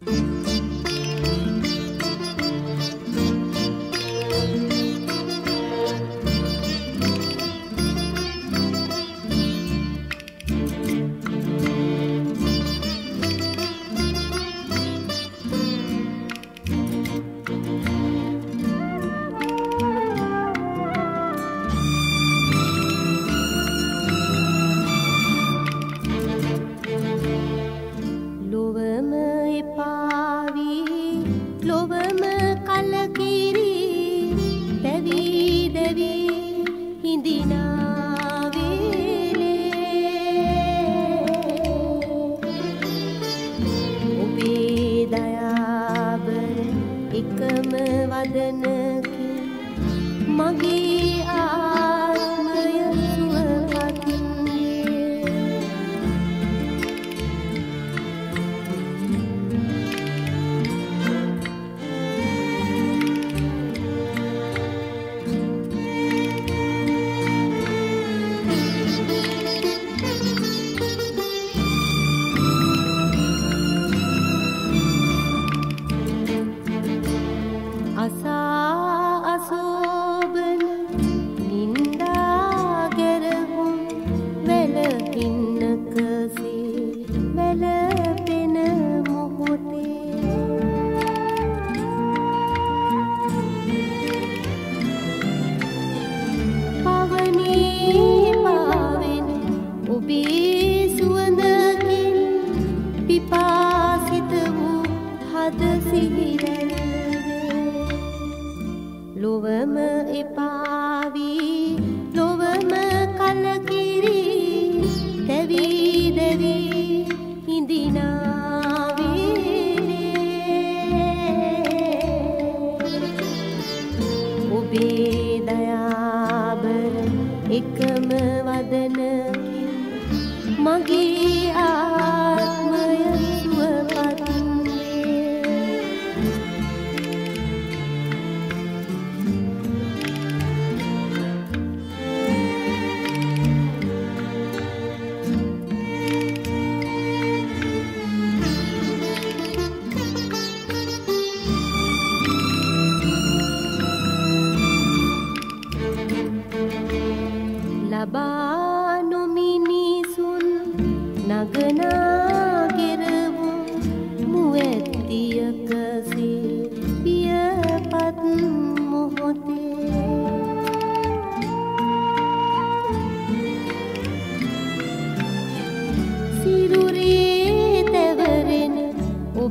you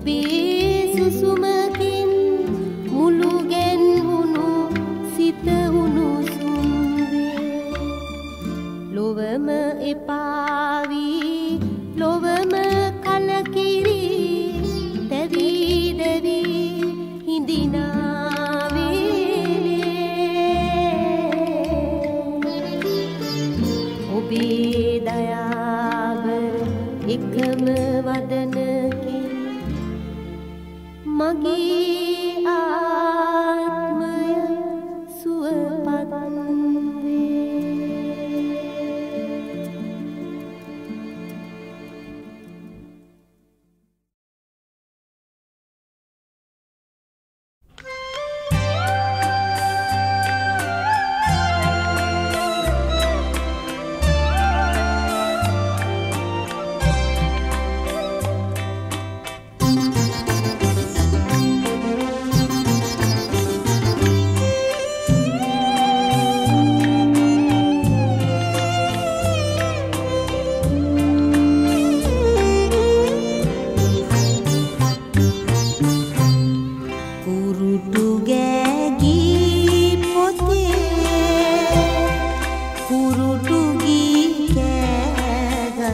be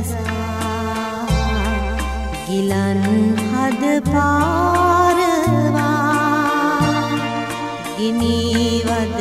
ගසා ගිලන් හද පාරවා ගිනීවද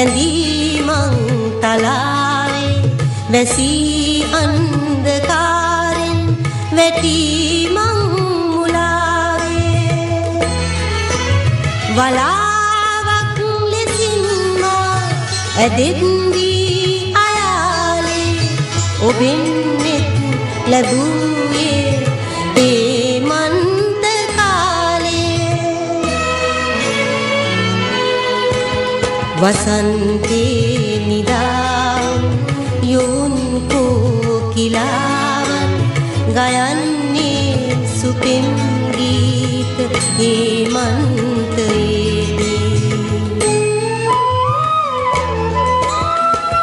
රැඳීමං තලාවේ වැසී අන්දකාරෙන් වැටීමං මුලාවේ. වලාවක් ලෙසින්ම ඇදෙත්දී අයාලේ ඔබෙන් ලැබූ වසන්තේ නිදාම් යුන් කෝකිලාවන් ගයන්නේ සුපෙම් ගීත හේමන්තයේදී.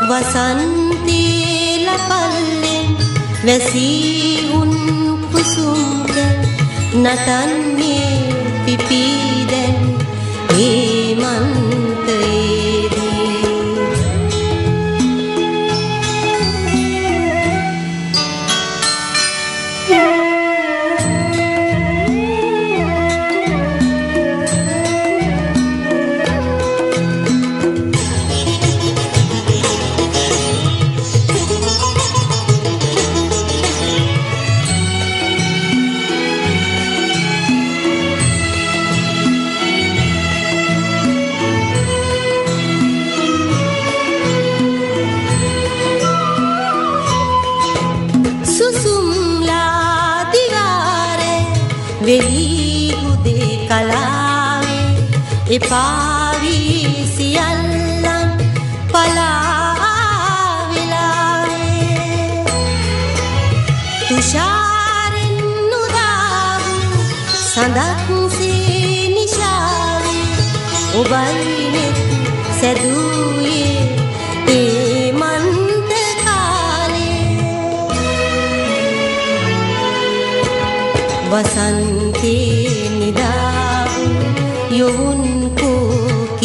වසන්තේ ලපල්ලෙන් වැසී උන් කුසුම්ද නටන්නේ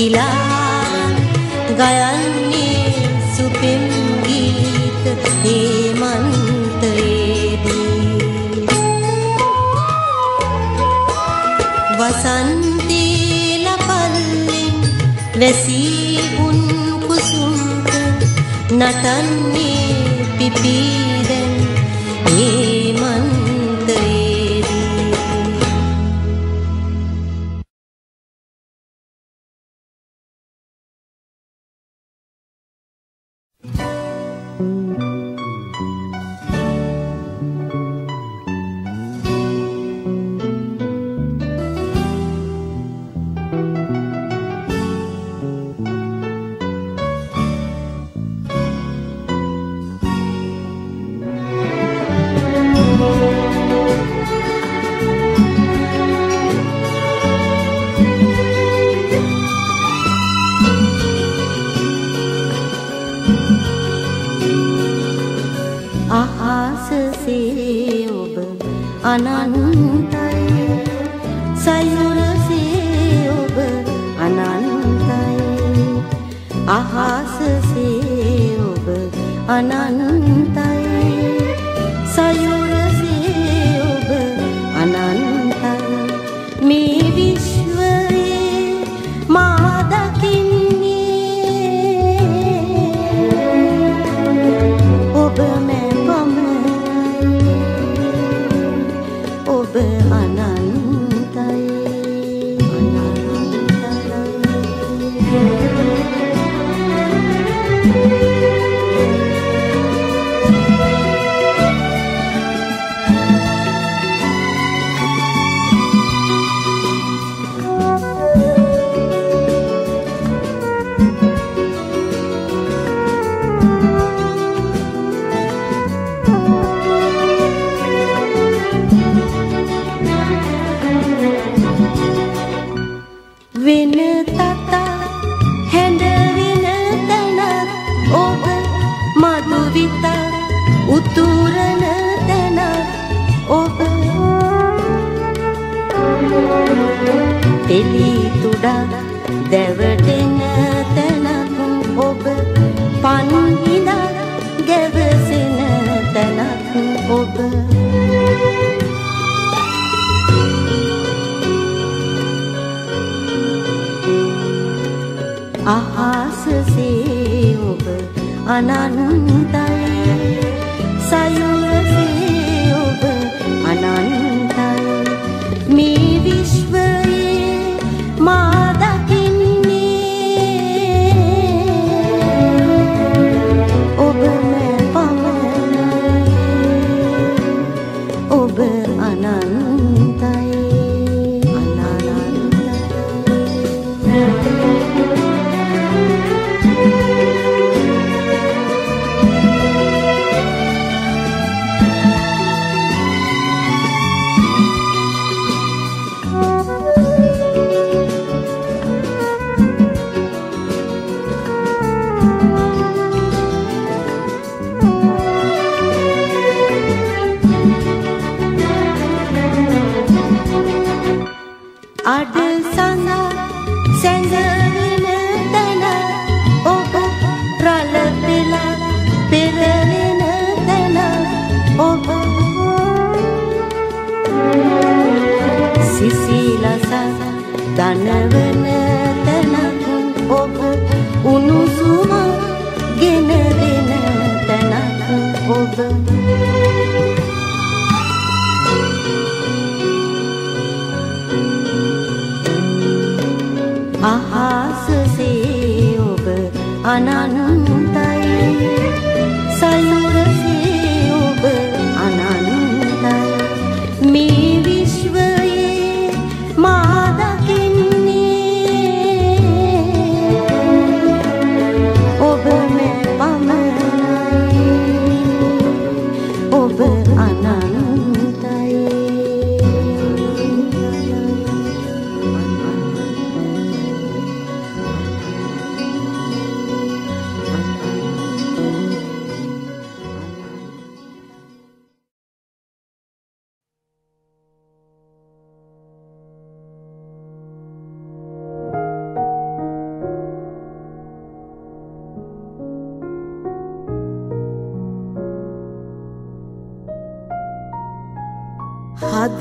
කිලා ගයන්නේ සුපෙම් ගීත හේමන්තයේදී වසන්තේ ලපල්ලෙන් වැසී උන් කුසුම්ක නටන්නේ පිපී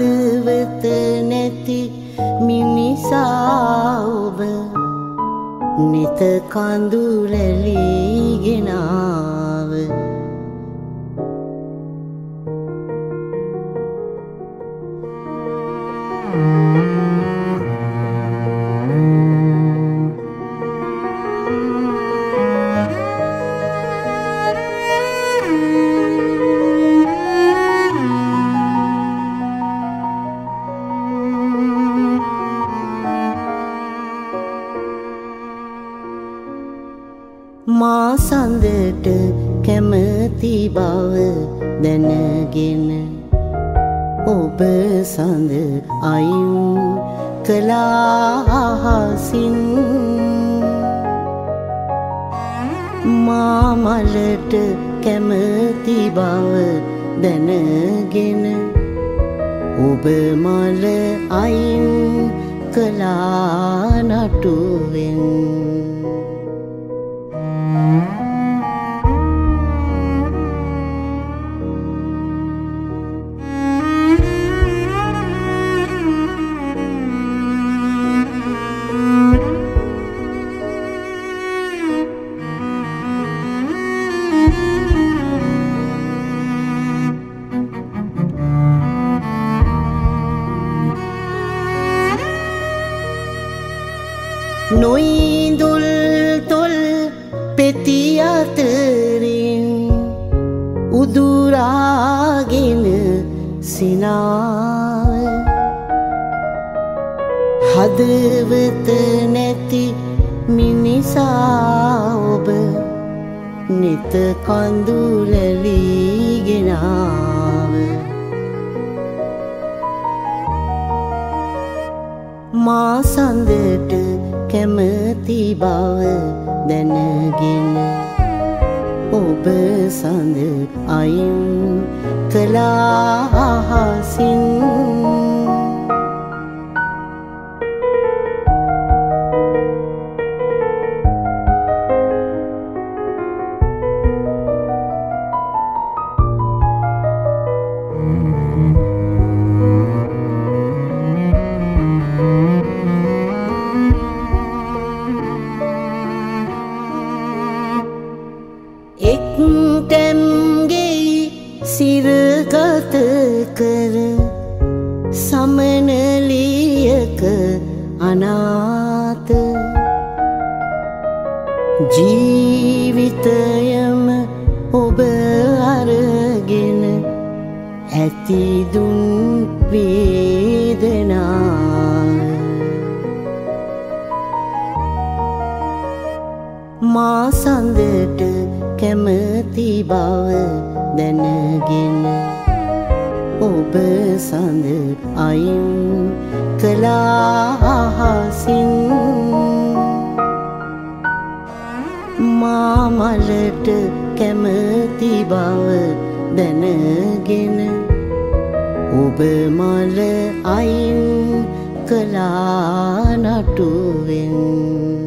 හදවත නැති මිනිසා ඔබ නිත කඳුරැලීගෙනාව මා කර සමනලියක අනාත ජීවිතයම ඔබ අරගෙන ඇතිදුන් වේදනා. මා සඳට කැමති බව දැනගෙන ඔබ සඳ අයින් කලාහසින් මාමලට කැමති බව දැනගෙන ඔබ මල අයින් කලා නටුවෙන්.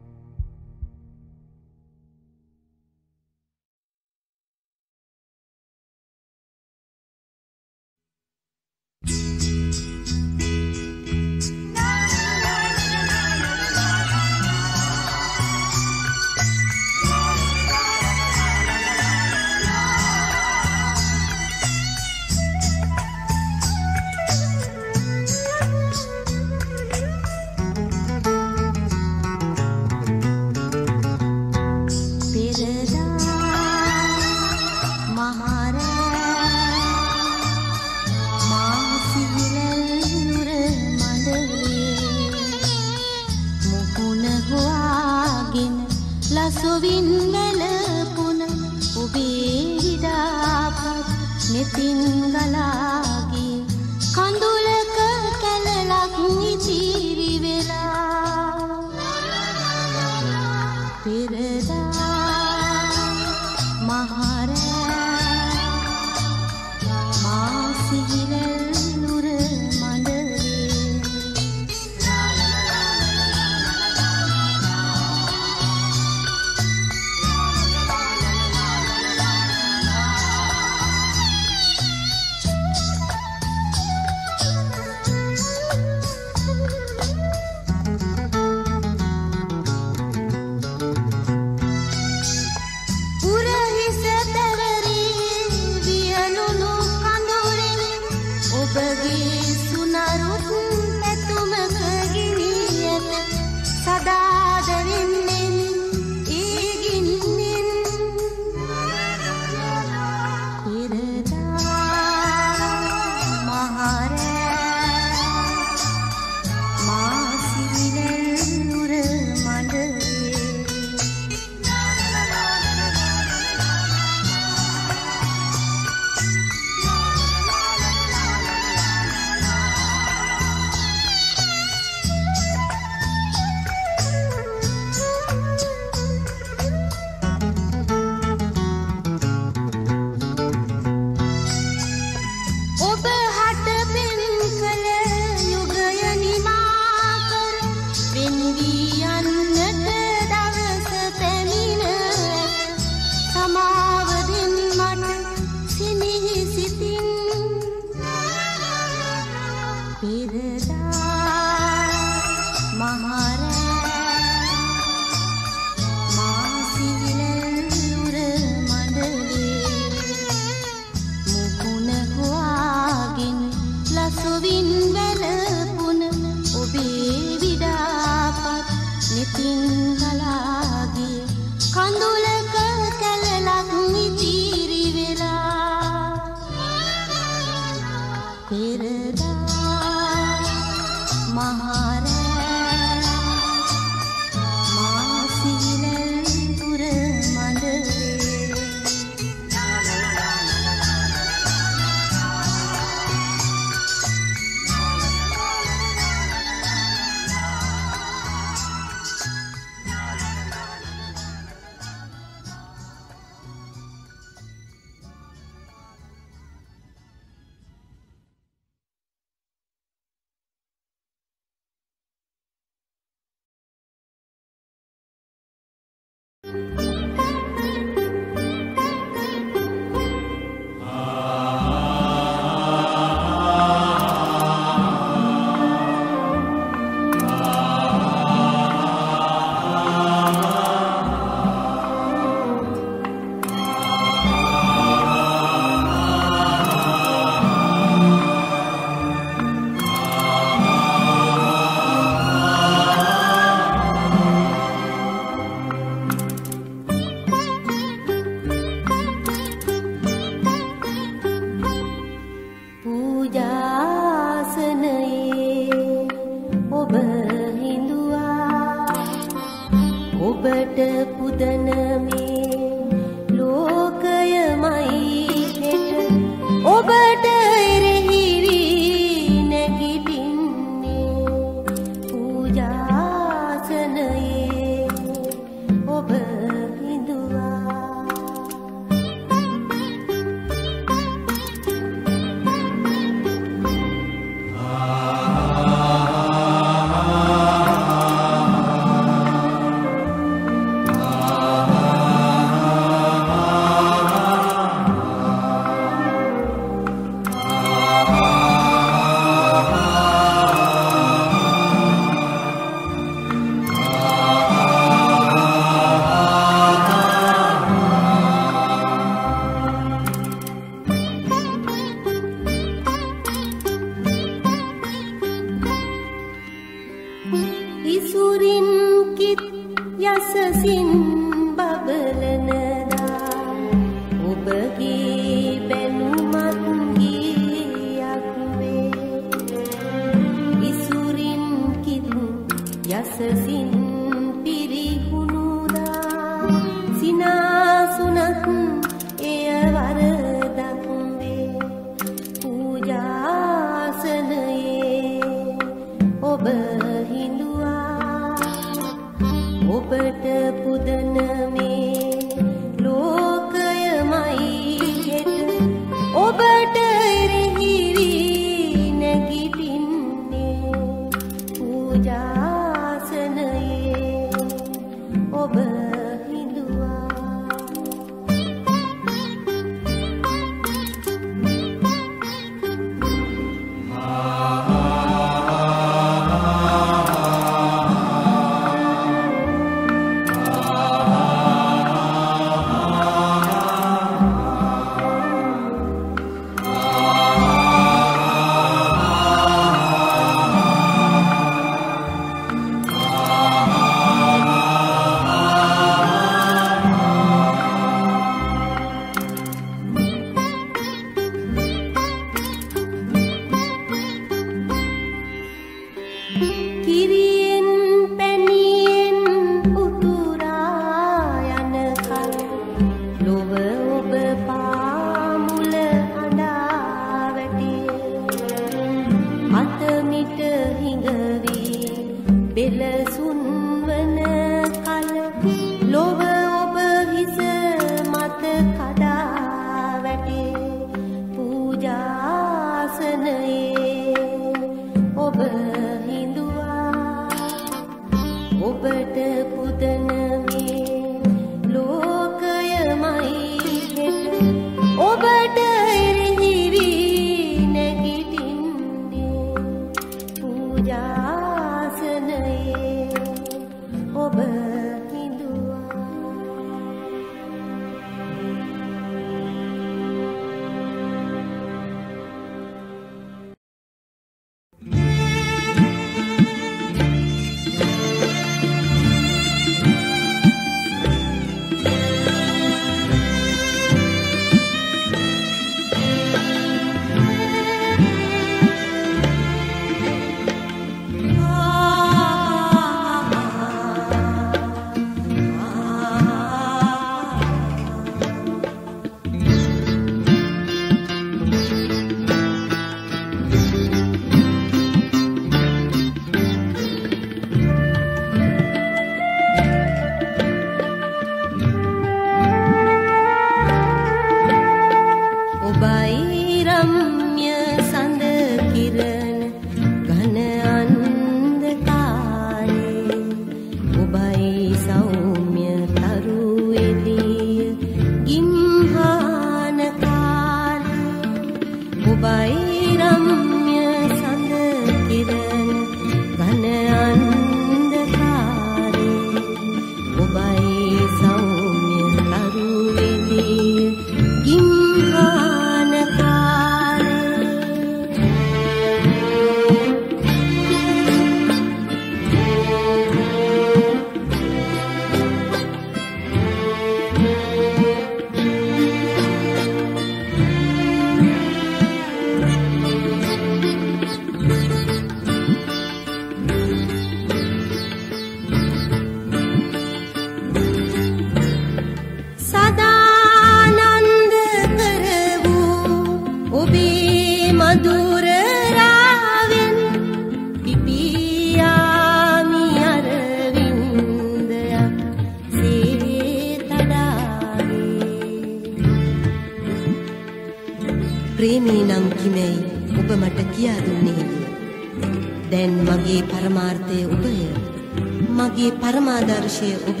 ප්‍රදේශය ඔබ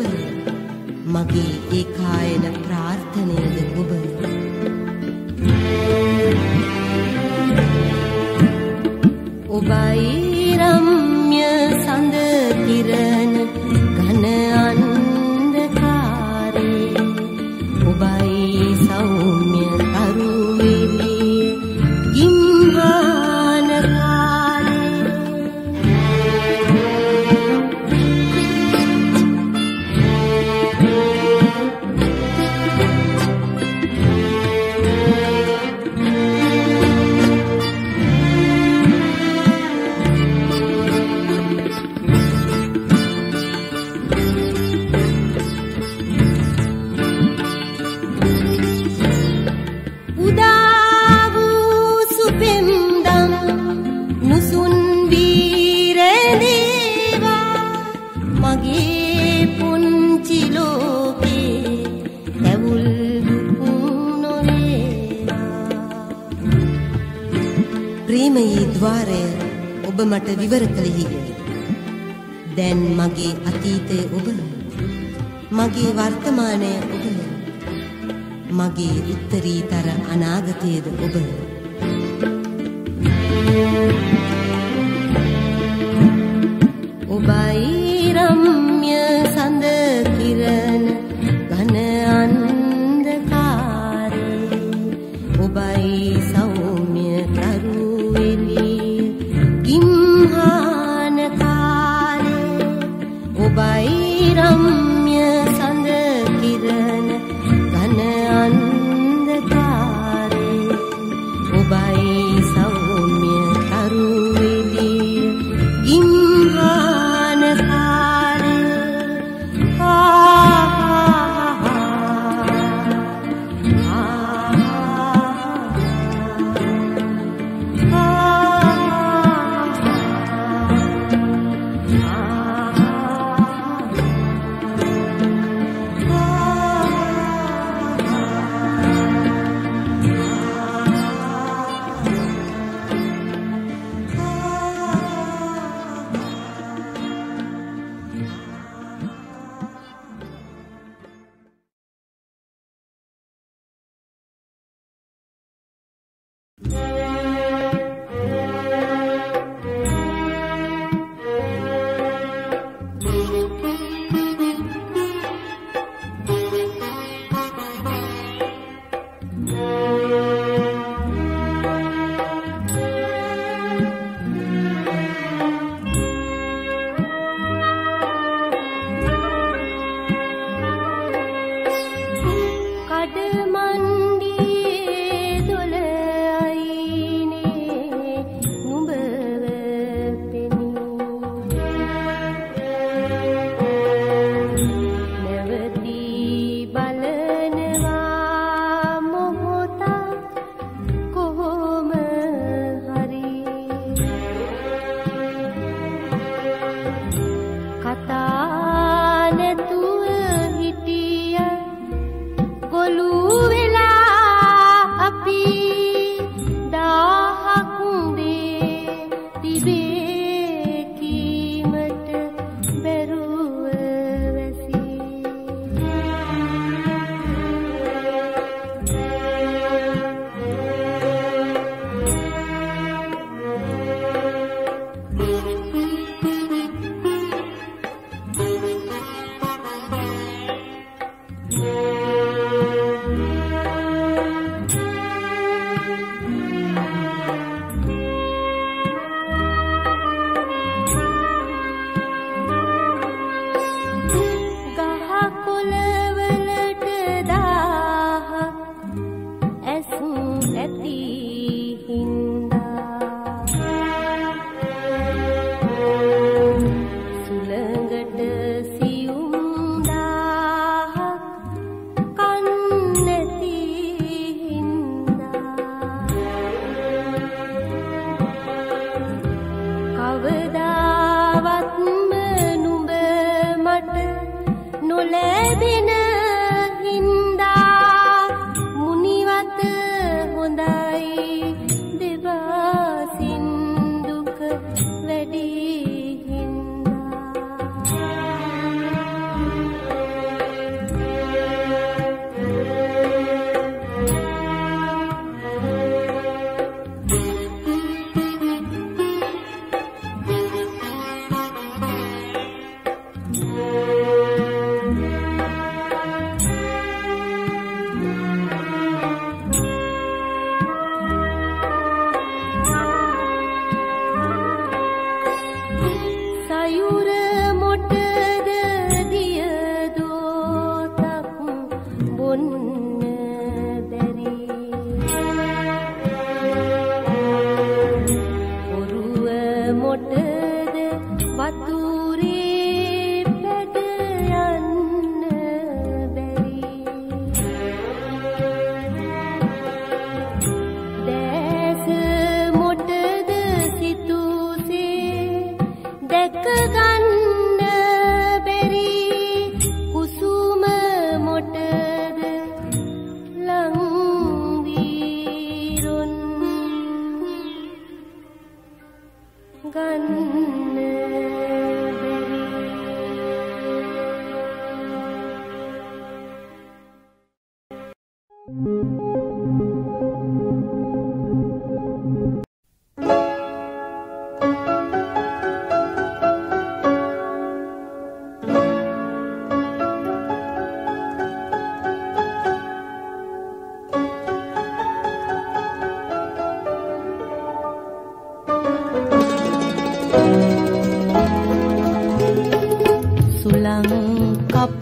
මගේ ඒකා මට විවර කළෙහිය. දැන් මගේ අතීතය ඔබ මගේ වර්තමානය ඔබ මගේ උත්තරීතර අනාගතයේද ඔබ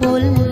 புல்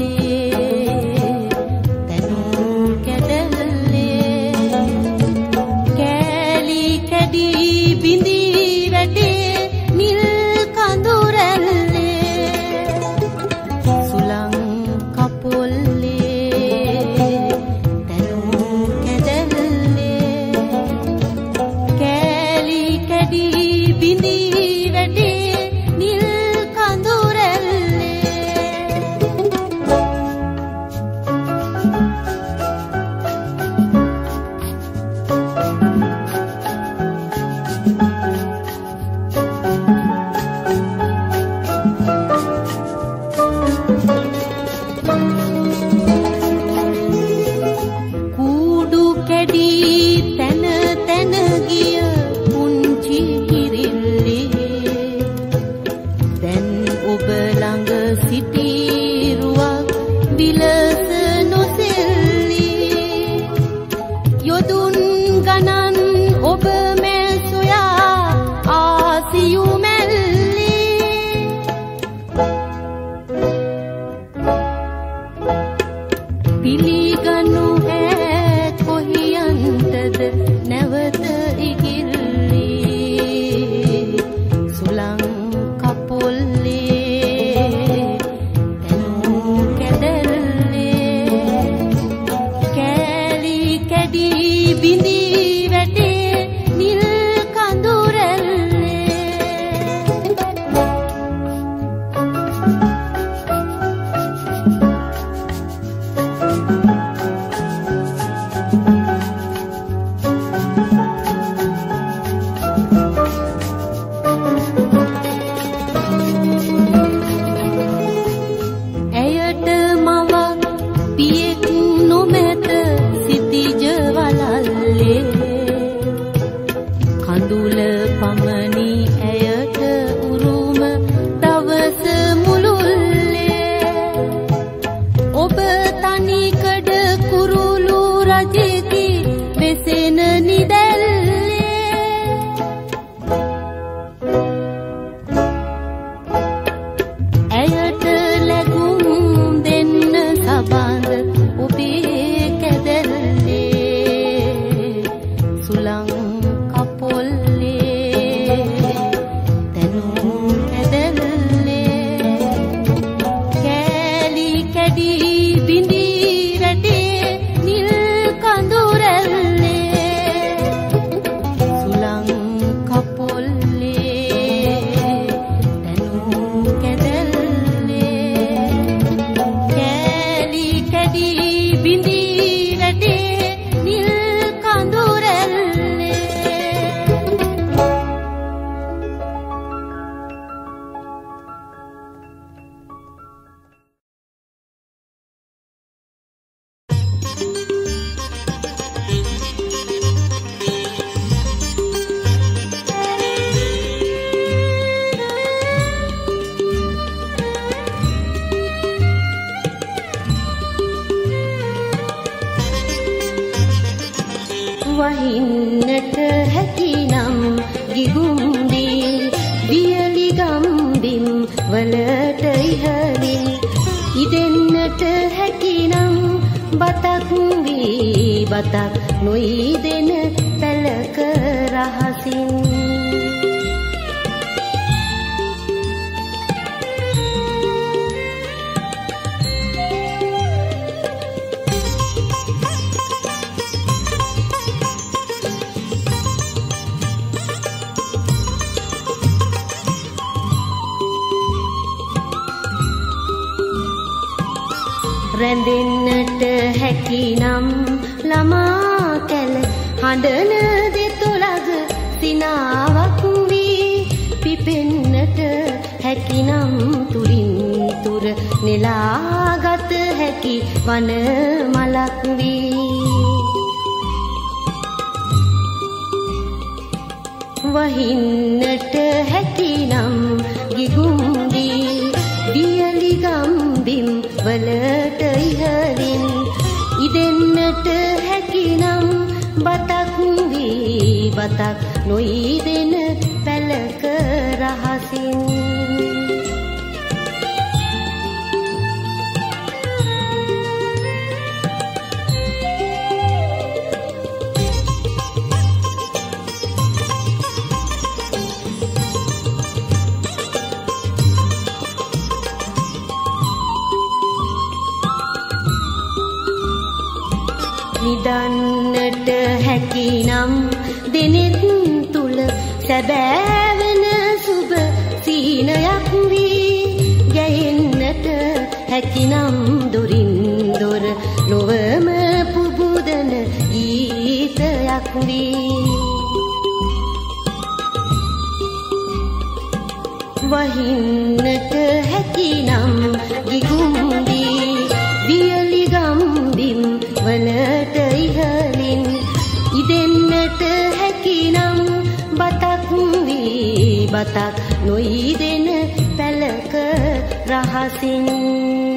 හඬන දෙතොලග සිනාවක් වී පිපෙන්නට හැකිනම් තුරින් තුර නෙලාගත හැකි වන මලක් වී. වහින්නට හැකිනම් ගිගුම්දී වියලිගම්බිම් වලට ඉහලින් ඉදෙන්නට හැකිනම් බතක් වී බතක් නොයිදෙන පැලක රහසින්. සැබෑවන සුබ සීනයක් වී ගැයෙන්නට හැකිනම් දොරින් දොර ලොවම පුබුදන ගීතයක් වී වහින්නට වී බතක් නොයිදෙන පැලක රහසින්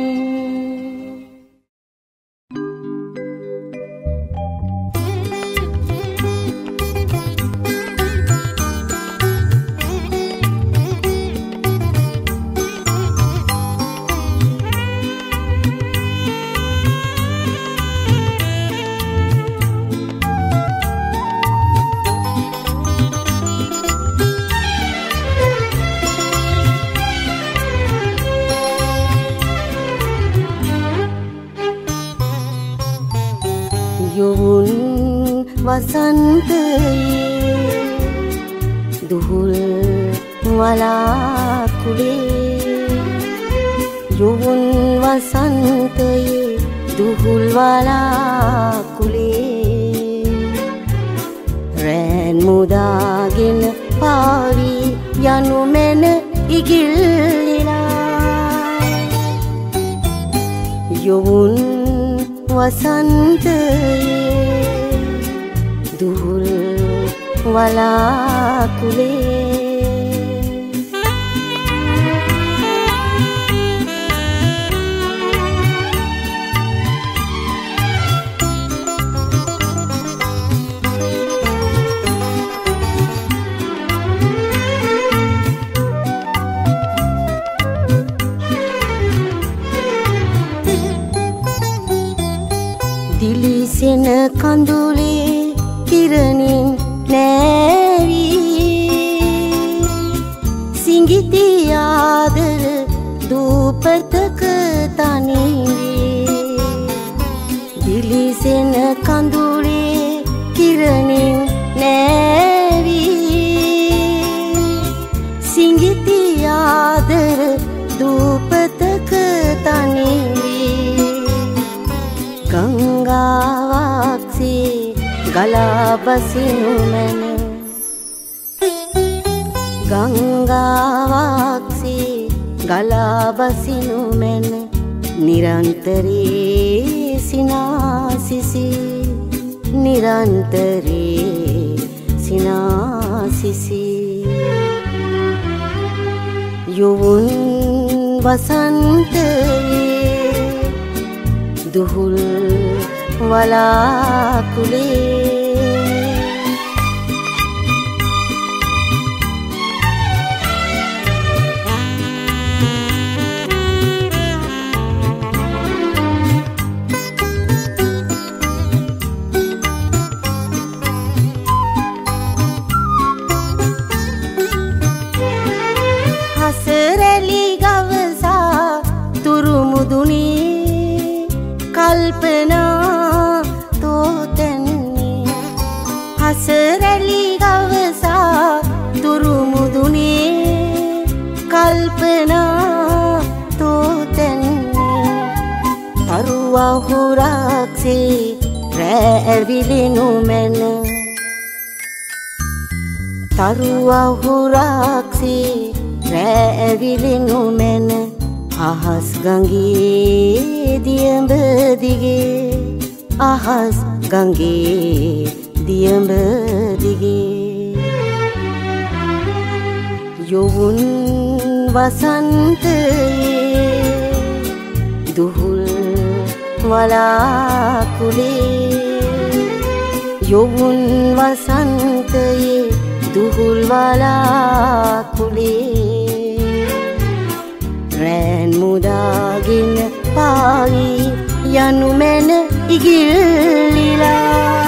අහස් ගඟේ දියඹදිගේ අහස් ගඟේ දියඹදිගේ යොවුන් වසන්තයේ දුහුල් වලාකුලේ. යොවුන් වසන්තයේ දුහුල් වලාකුලේ රෑන් මුදාගෙන පාවී යනු මැන ඉගිල්ලිලා.